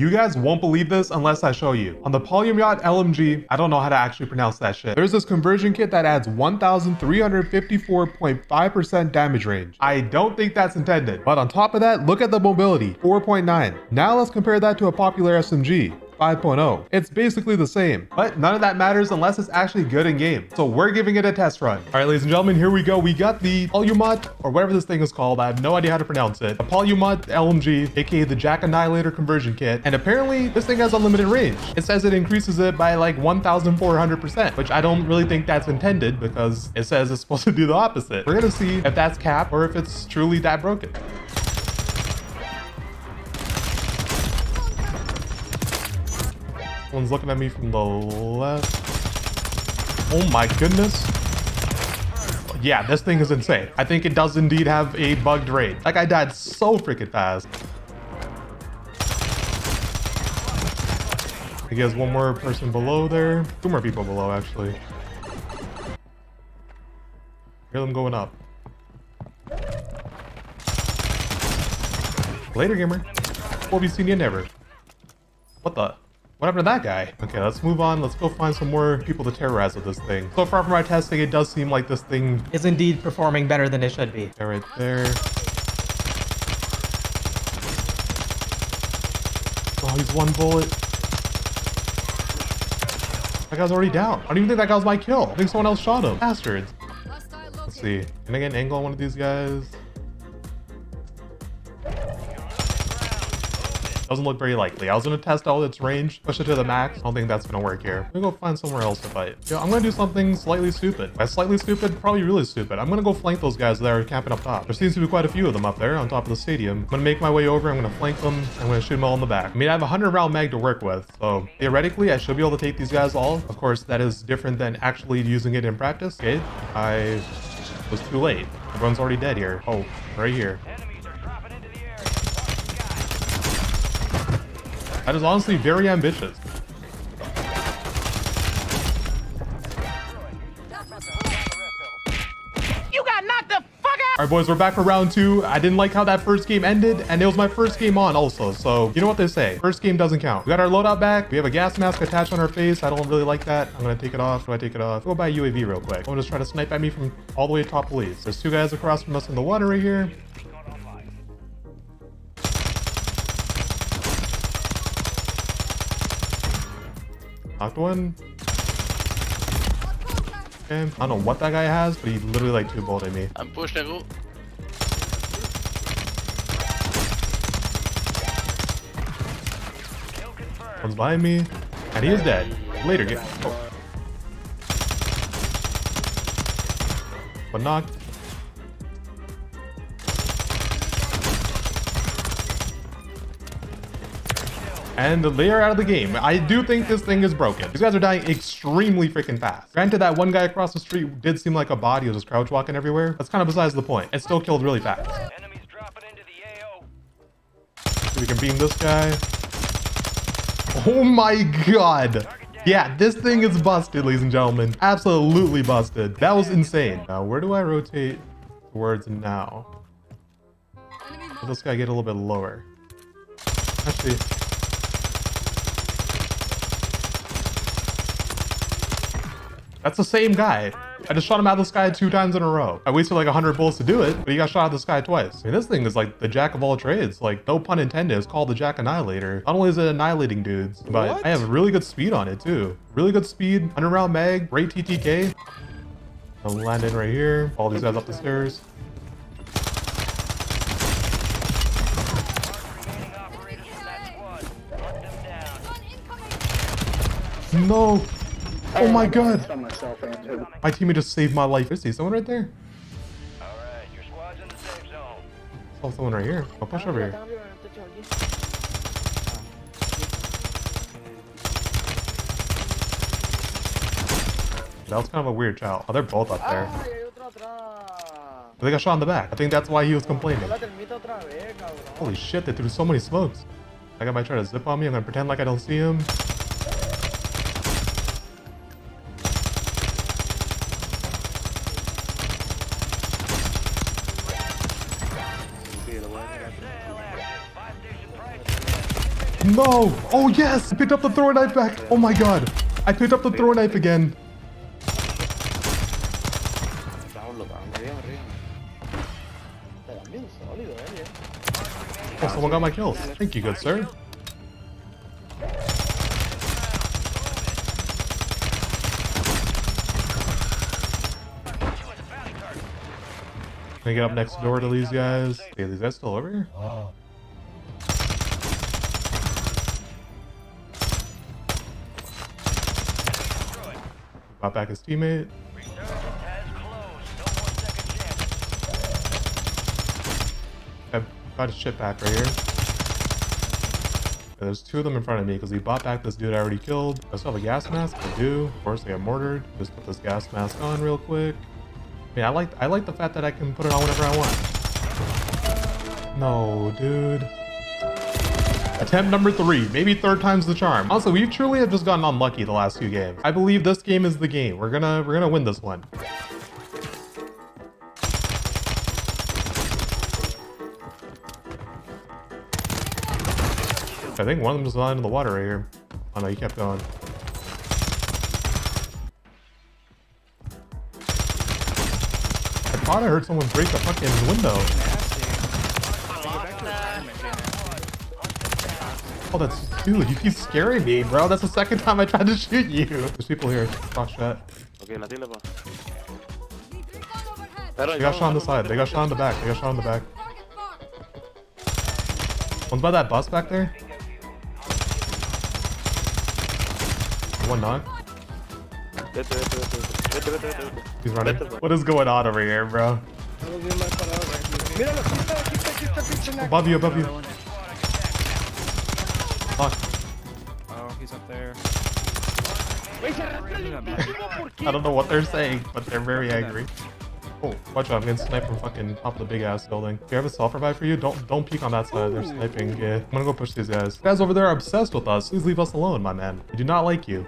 You guys won't believe this unless I show you. On the Polyamyot LMG, I don't know how to actually pronounce that shit. There's this conversion kit that adds 1,354.5% damage range. I don't think that's intended. But on top of that, look at the mobility, 4.9. Now let's compare that to a popular SMG. 5.0. It's basically the same, but none of that matters unless it's actually good in game. So we're giving it a test run. All right, ladies and gentlemen, here we go. We got the Polyamyot, or whatever this thing is called. I have no idea how to pronounce it. The Polyamyot LMG, aka the Jak Annihilator conversion kit. And apparently this thing has unlimited range. It says it increases it by like 1,400%, which I don't really think that's intended because it says it's supposed to do the opposite. We're gonna see if that's cap or if it's truly that broken. One's looking at me from the left. Oh my goodness. Yeah, this thing is insane. I think it does indeed have a bugged rate. That guy died so freaking fast. He has one more person below there. Two more people below, actually. Hear them going up. Later, gamer. Will be seen you never. What the? What happened to that guy? Okay, let's move on. Let's go find some more people to terrorize with this thing. So far from our testing, it does seem like this thing is indeed performing better than it should be. Right there. Oh, he's one bullet. That guy's already down. I don't even think that guy was my kill. I think someone else shot him. Bastards. Let's see. Can I get an angle on one of these guys? Doesn't look very likely. I was gonna test out its range, push it to the max. I don't think that's gonna work here. I'm gonna go find somewhere else to fight. Yeah, I'm gonna do something slightly stupid. By slightly stupid, probably really stupid. I'm gonna go flank those guys that are camping up top. There seems to be quite a few of them up there on top of the stadium. I'm gonna make my way over. I'm gonna flank them. I'm gonna shoot them all in the back. I mean, I have a 100 round mag to work with, so theoretically, I should be able to take these guys all. Of course, that is different than actually using it in practice. Okay, I was too late. Everyone's already dead here. Oh, right here. That is honestly very ambitious. You got knocked the fuck out! Alright boys, we're back for round two. I didn't like how that first game ended, and it was my first game on also, so you know what they say. First game doesn't count. We got our loadout back. We have a gas mask attached on our face. I don't really like that. I'm gonna take it off. Do I take it off? Go buy UAV real quick. I'm just trying to snipe at me from all the way top police. There's two guys across from us in the water right here. Knocked one. Okay. I don't know what that guy has, but he literally like two bolted me. I'm push the go. One's behind me, and he is dead. Later, get. Oh. One knocked. And they are out of the game. I do think this thing is broken. These guys are dying extremely freaking fast. Granted, that one guy across the street did seem like a body. Was just crouch walking everywhere. That's kind of besides the point. It still killed really fast. Enemies dropping into the AO. So we can beam this guy. Oh my god. Yeah, this thing is busted, ladies and gentlemen. Absolutely busted. That was insane. Now, where do I rotate towards now? Let this guy get a little bit lower. Actually, That's the same guy. I just shot him out of the sky two times in a row. I wasted like 100 bullets to do it, but he got shot out of the sky twice. I mean, this thing is like the jack of all trades. Like, no pun intended, it's called the Jak Annihilator. Not only is it annihilating dudes, but What? I have really good speed on it too. Really good speed, 100 round mag, great TTK. I'm landing right here. All these guys up the stairs. Operators in that squad. Hunt them down. No. Oh my god. Myself My teammate just saved my life. Is he someone right there? Alright, your squad's in the safe zone. Oh, someone right here. I'll push over here. That was kind of a weird child. Oh, they're both up there. They got shot in the back. I think that's why he was complaining. Holy shit, they threw so many smokes. That guy might try to zip on me. I'm gonna pretend like I don't see him. No! Oh yes! I picked up the throwing knife back! Oh my god! I picked up the throwing knife again! Oh, someone got my kills. Thank you, good sir. Can I get up next door to these guys? Hey, these guys still over here? Oh. Got back his teammate. Resurgence has closed. No more second chances. I got his shit back right here. And there's two of them in front of me because he bought back this dude I already killed. I still have a gas mask. I do. Of course, they got mortared. Just put this gas mask on real quick. I mean, I like I like the fact that I can put it on whenever I want. No, dude. Attempt number three, maybe third time's the charm. Also, we truly have just gotten unlucky the last two games. I believe this game is the game. We're gonna we're gonna win this one. I think one of them just landed in the water right here. Oh no, he kept going. I thought I heard someone break the fucking window. Oh, that's dude. You keep scaring me, bro. That's the second time I tried to shoot you. There's people here. Talk shit. Ok, la tira, pa. They got shot on the side. They got shot on the back. They got shot on the back. One's by that bus back there. One knock. Vete. He's running. What is going on over here, bro? Above you, above you. Fuck. Oh, he's up there. Güey, se arrastra el individuo, ¿por qué? I don't know what they're saying, but they're very angry. Oh, watch out! I'm getting sniped from fucking top of the big ass building. Do you have a self revive for you? Don't don't peek on that side. They're sniping. Yeah, I'm gonna go push these guys. You guys over there are obsessed with us. Please leave us alone, my man. We do not like you.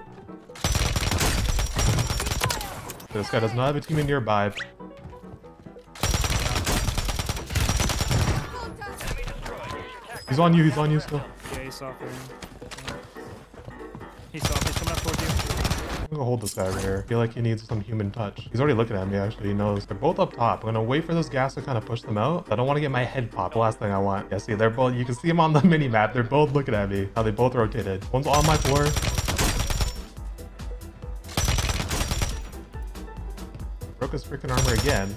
This guy does not have a teammate nearby. He's on you. He's on you still. He's there. He's off. He's coming up towards you. I'm gonna hold this guy over here. I feel like he needs some human touch. He's already looking at me, actually. He knows. They're both up top. I'm gonna wait for those gas to kind of push them out. I don't want to get my head popped. The last thing I want. Yeah, see, they're both, you can see them on the mini map. They're both looking at me. Now they both rotated. One's on my floor. Broke his freaking armor again.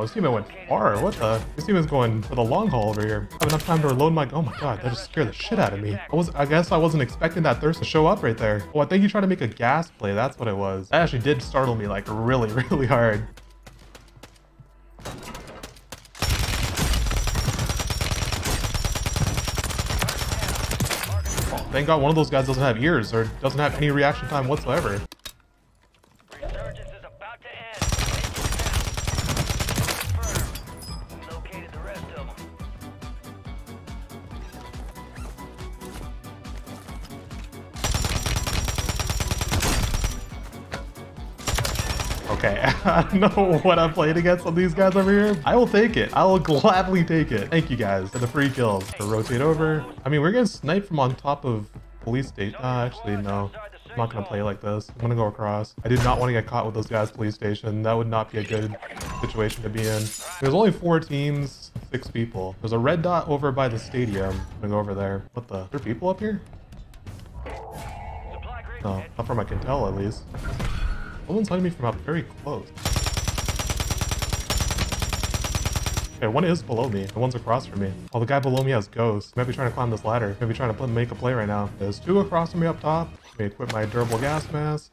Oh, this teammate went far. What the? This teammate's going for the long haul over here. I have enough time to reload my. Oh my god, that just scared the shit out of me. I was. I guess I wasn't expecting that thirst to show up right there. Oh, I think he tried to make a gas play. That's what it was. That actually did startle me like really, really hard. Thank God one of those guys doesn't have ears or doesn't have any reaction time whatsoever. Okay, I don't know what I'm playing against on these guys over here. I will take it. I will gladly take it. Thank you guys for the free kills. Rotate over. I mean, we're gonna snipe from on top of police station. Uh, actually, no. I'm not gonna play like this. I'm gonna go across. I do not want to get caught with those guys police station. That would not be a good situation to be in. There's only four teams, six people. There's a red dot over by the stadium. I'm gonna go over there. What the? Are there people up here? No, not from I can tell at least. Someone's hunting me from up very close. Okay, one is below me, and one's across from me. Oh, the guy below me has ghosts. Might be trying to climb this ladder. Maybe trying to make a play right now. There's two across from me up top. Let me equip my durable gas mask.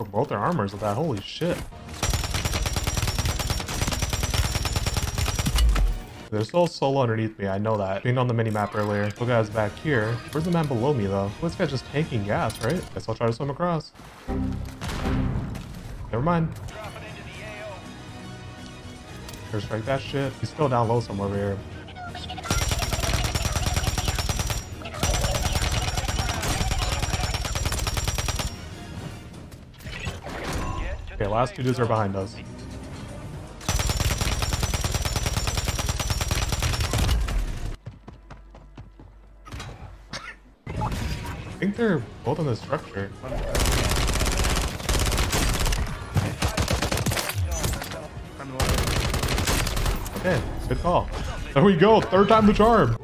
Be both their armors with that. Holy shit. There's still solo underneath me, I know that. Being on the mini-map earlier. Look guys back here. Where's the man below me though? This guy's just tanking gas, right? Guess I'll try to swim across. Never mind. Airstrike that shit. He's still down low somewhere over here. Okay, last two dudes are behind us. Think they're both on the structure. Okay, good call. There we go. Third time the charm.